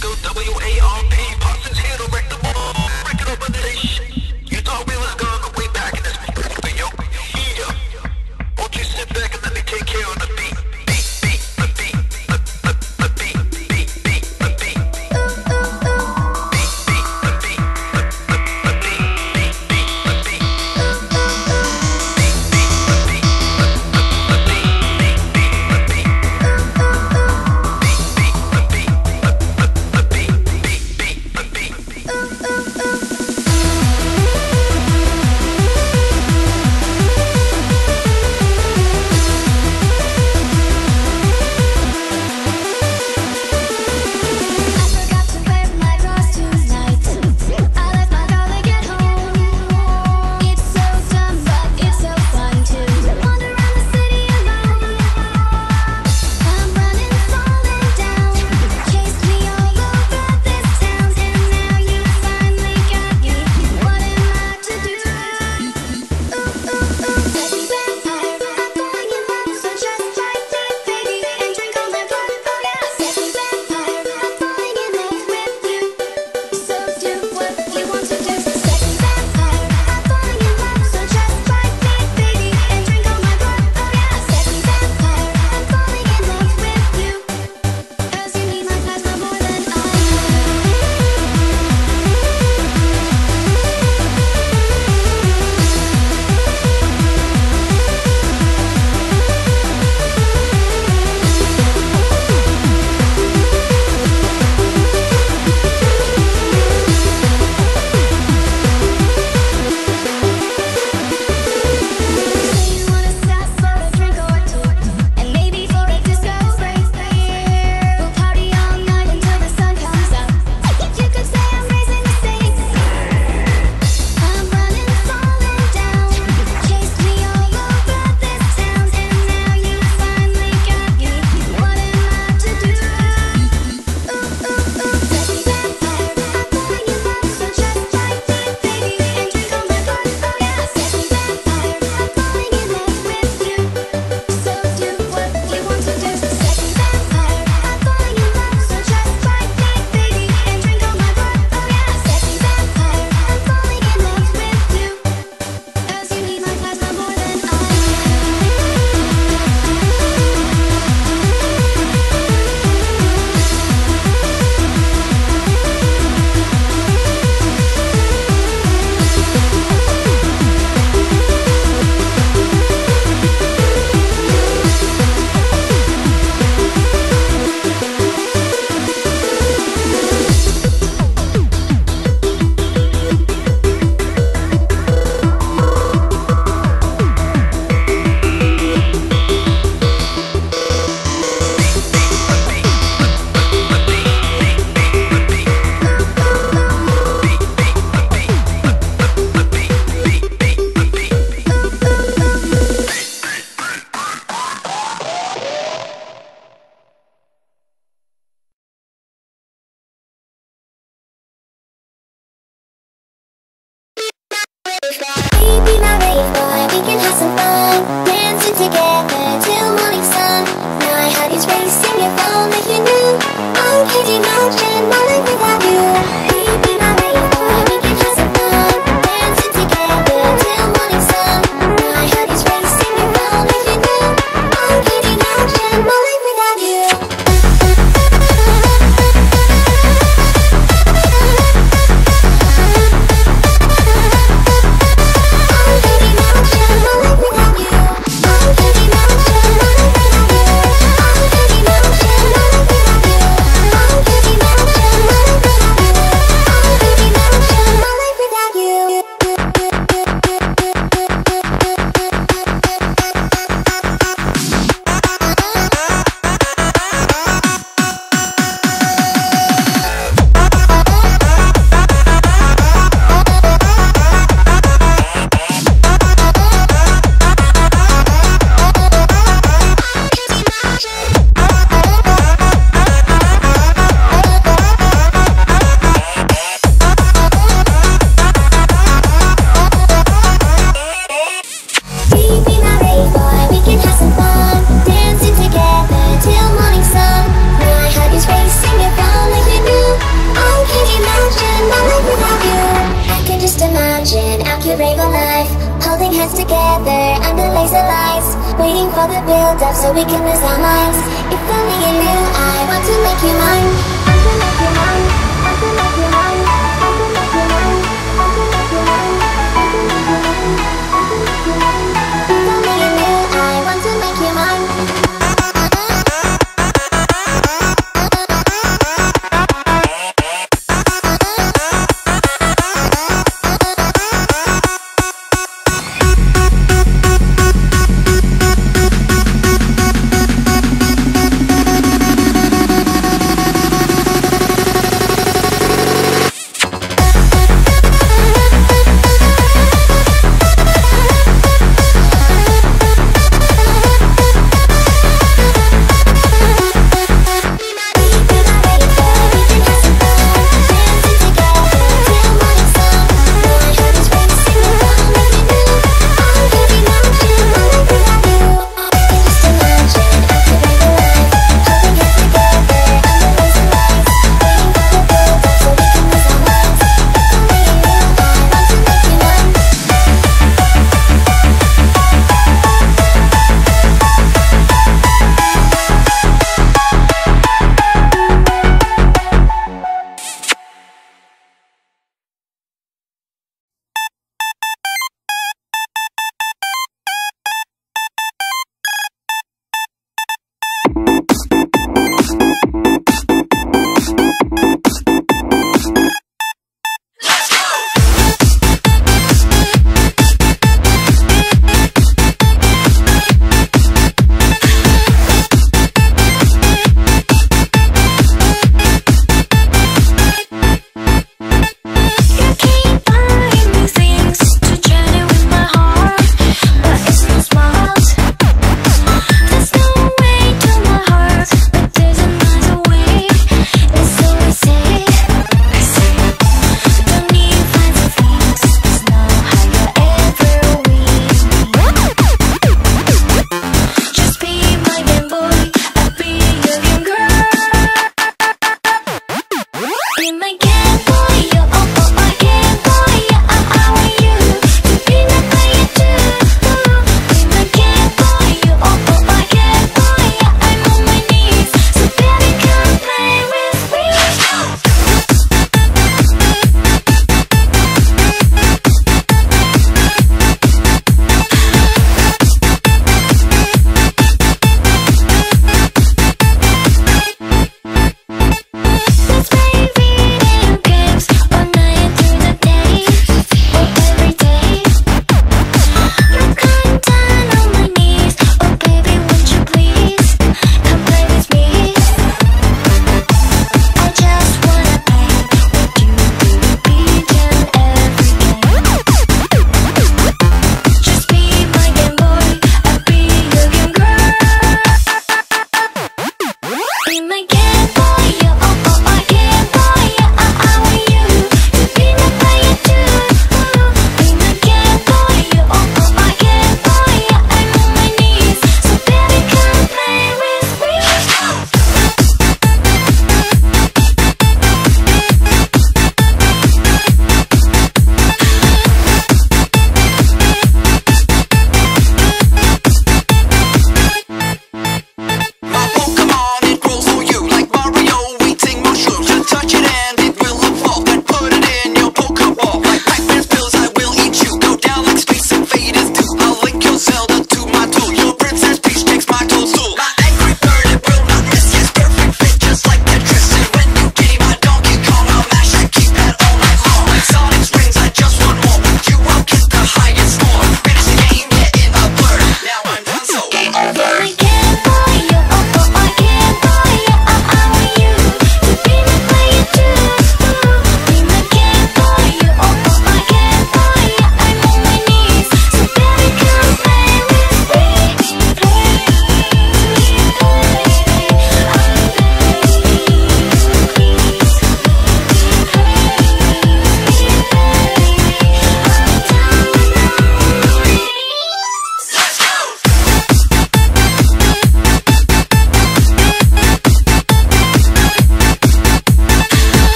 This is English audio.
Francisco, WARP. Pops here to wreck the ball. Break it up, but they to rave life, Holding hands together under laser lights Waiting for the build-up so we can lose our minds. If only you knew I want to make you mine. I want to make you mine.